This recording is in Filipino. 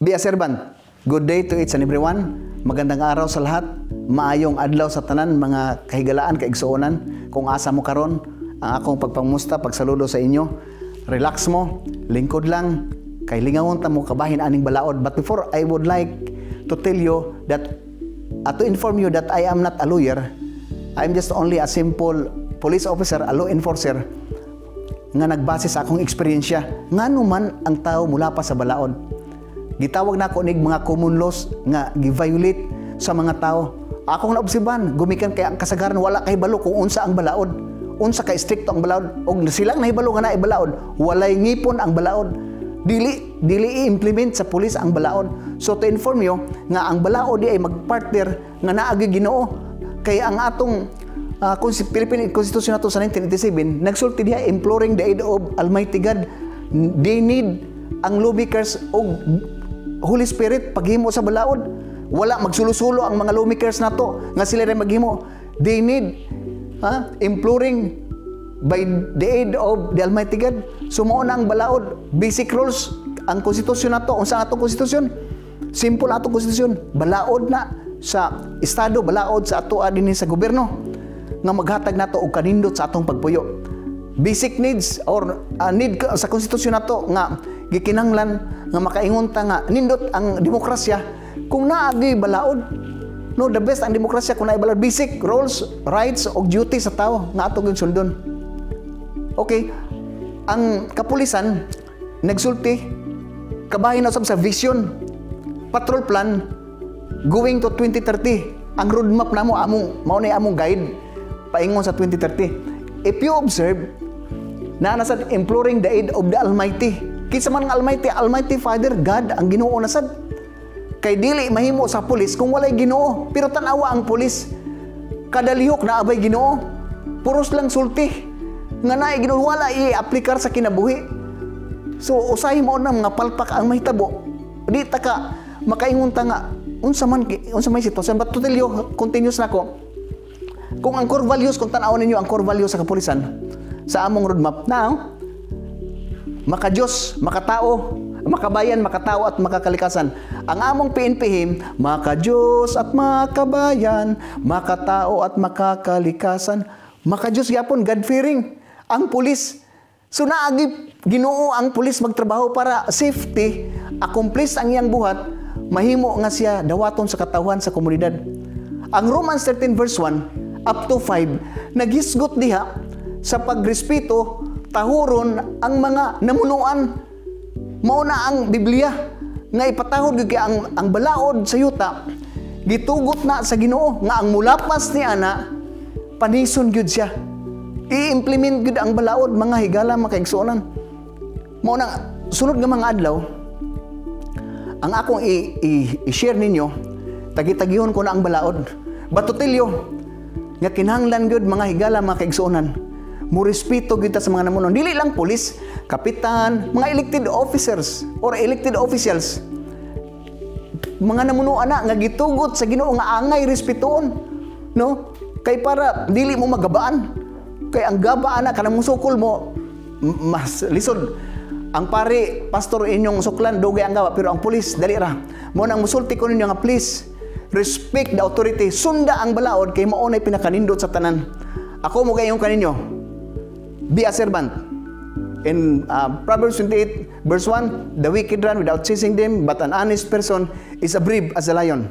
Be a servant. Good day to each and everyone. Magandang araw sa lahat. Maayong adlaw sa tanan, mga kahigalaan, kaigsuonan. Kung asa mo karon, ang akong pagpamusta, pagsaludo sa inyo. Relax mo, lingkod lang. Kay lingawon ta mo kabahin aning balaod. But before, I would like to tell you that, uh, to inform you that I am not a lawyer. I'm just only a simple police officer, a law enforcer nga nagbase sa akong eksperyensya nga man ang tao mula pa sa balaod gitawag na ako nig mga common laws nga gi-violate sa mga tao. Akong naobserban gumikan kay ang kasagaran wala kay balo kung unsa ang balaod. Unsa ka stricto ang balaod. Og silang nahibalo nga naay balaod walay ngipon ang balaod. Dili dili i-implement sa pulis ang balaod. So to inform you nga ang balaod di ay magpartner nga naagi Ginoo. Kay ang atong uh, Philippine Constitution nato sa 1987 nagsulti diha imploring the aid of Almighty God. They need ang lawmakers og Holy Spirit paghimo sa balaod. Wala magsulusulo ang mga lawmakers nato nga sila rin maghimo. They need ha, imploring by the aid of the Almighty God. Sumo na ang balaod. Basic rules ang konstitusyon nato. Unsa atong konstitusyon? Simple atong konstitusyon. Balaod na sa estado balaod sa ato dinhi sa gobyerno nga maghatag nato og kanindot sa atong pagpuyo. Basic needs or uh, need sa konstitusyon nato nga gikinanglan nga makaingon ta nga nindot ang demokrasya kung naagi balaod no the best ang demokrasya kung naay balaod basic roles rights og duty sa tao nga atong sundon okay ang kapulisan nagsulti kabahin na sa vision patrol plan going to 2030 ang roadmap namo among mao na among guide paingon sa 2030. If you observe, na nasad imploring the aid of the Almighty. Kinsa man ng Almighty, Almighty Father, God, ang ginoo nasad. Kay dili mahimo sa pulis kung walay ginoo. Pero tanawa ang pulis. Kada lihok na abay ginoo. Puros lang sulti. Nga naay ginoo, wala i-aplikar sa kinabuhi. So, usahin mo na mga palpak ang mahitabo. Di ta ka, makaingon ta nga, unsa man, unsa may sitwasyon. But you, continuous na ko, kung ang core values, kung tanaw ninyo ang core values sa kapulisan, sa among roadmap, now, maka-Diyos, makatao, makabayan, makatao at makakalikasan. Ang among PNP, maka-Diyos at makabayan, makatao at makakalikasan. Maka-Diyos yapon, God-fearing. Ang pulis, so naagi ginoo ang pulis magtrabaho para safety, accomplish ang iyang buhat, mahimo nga siya dawaton sa katawan sa komunidad. Ang Romans 13 verse 1, up to 5, nagisgot diha sa pagrespeto tahuron ang mga namunuan. Mao na ang Biblia nga ipatahod gyud ang ang balaod sa yuta gitugot na sa Ginoo nga ang mulapas ni ana panison gyud siya. I-implement gyud ang balaod mga higala mga kaigsuonan. Mao na sunod nga mga adlaw ang akong i-share ninyo tagi-tagihon ko na ang balaod. You, nga kinahanglan gyud mga higala mga kaigsuonan mo respeto gyud sa mga namunon dili lang pulis kapitan mga elected officers or elected officials. Mga namuno ana nga gitugot sa Ginoo nga angay respetuon no? Kay para dili mo magabaan. Kay ang gaba ana kanang musukol mo mas lisod. Ang pare pastor inyong suklan dugay ang gawa pero ang pulis dali ra. Mo nang musulti ko ninyo nga please respect the authority, sunda ang balaod kay mao nay pinakanindot sa tanan. Ako mo kayong kaninyo. Be a servant. In uh, Proverbs 28 verse 1, the wicked run without chasing them, but an honest person is a brave as a lion.